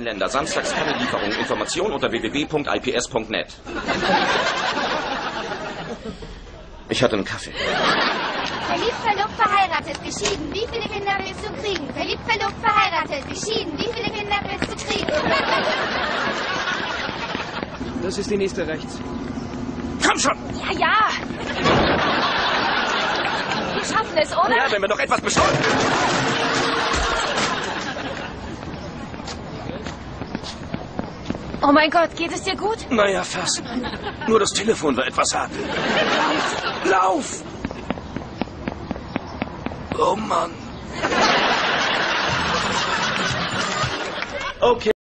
Länder. Samstags keine Lieferung. Information unter www.ips.net. Ich hatte einen Kaffee. Verliebt, verlobt, verheiratet, geschieden. Wie viele Kinder willst du kriegen? Verliebt, verlobt, verheiratet, geschieden. Wie viele Kinder willst du kriegen? Das ist die nächste rechts. Komm schon! Ja, ja. Wir schaffen es, oder? Ja, wenn wir noch etwas beschleunigen. Oh mein Gott, geht es dir gut? Naja, fast. Nur das Telefon war etwas hart. Lauf! Oh Mann. Okay.